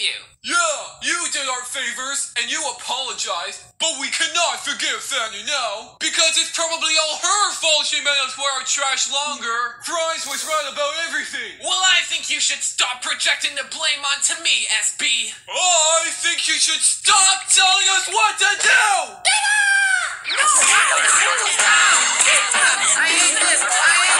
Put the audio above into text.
forgive you. Yeah, you did our favors and you apologized, but we cannot forgive Fanny now because it's probably all her fault she made us wear our trash longer. Christ was right about everything. Well, I think you should stop projecting the blame onto me, SB. I think you should stop telling us what to do. Get up! No! I this.